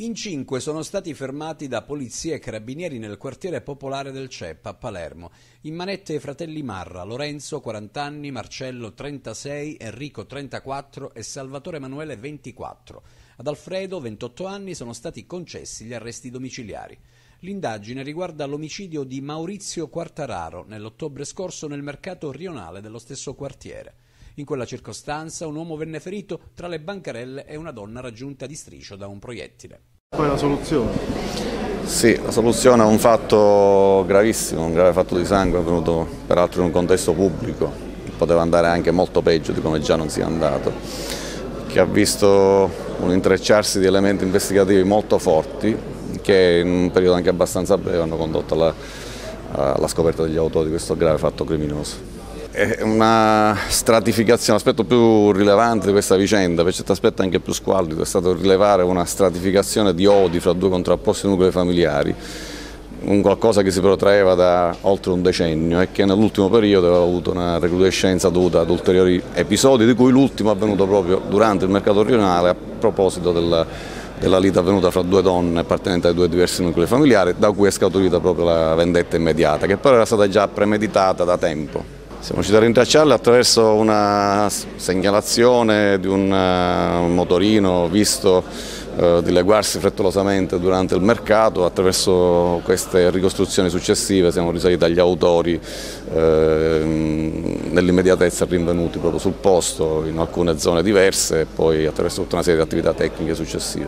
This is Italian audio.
In cinque sono stati fermati da polizia e carabinieri nel quartiere popolare del CEP a Palermo. In manette i fratelli Marra, Lorenzo 40 anni, Marcello 36, Enrico 34 e Salvatore Emanuele 24. Ad Alfredo 28 anni sono stati concessi gli arresti domiciliari. L'indagine riguarda l'omicidio di Maurizio Quartararo nell'ottobre scorso nel mercato rionale dello stesso quartiere. In quella circostanza un uomo venne ferito tra le bancarelle e una donna raggiunta di striscio da un proiettile. Qual è la soluzione? Sì, la soluzione è un fatto gravissimo, un grave fatto di sangue avvenuto peraltro in un contesto pubblico, poteva andare anche molto peggio di come già non sia andato, che ha visto un intrecciarsi di elementi investigativi molto forti che in un periodo anche abbastanza breve hanno condotto alla, alla scoperta degli autori di questo grave fatto criminoso una stratificazione, l'aspetto più rilevante di questa vicenda, per certi aspetti anche più squallido, è stato rilevare una stratificazione di odi fra due contrapposti nuclei familiari, un qualcosa che si protraeva da oltre un decennio e che nell'ultimo periodo aveva avuto una recrudescenza dovuta ad ulteriori episodi, di cui l'ultimo è avvenuto proprio durante il mercato rionale a proposito della, della lite avvenuta fra due donne appartenenti ai due diversi nuclei familiari, da cui è scaturita proprio la vendetta immediata, che però era stata già premeditata da tempo. Siamo riusciti a rintracciarle attraverso una segnalazione di un uh, motorino visto uh, dileguarsi frettolosamente durante il mercato, attraverso queste ricostruzioni successive siamo risaliti agli autori uh, nell'immediatezza rinvenuti proprio sul posto in alcune zone diverse e poi attraverso tutta una serie di attività tecniche successive.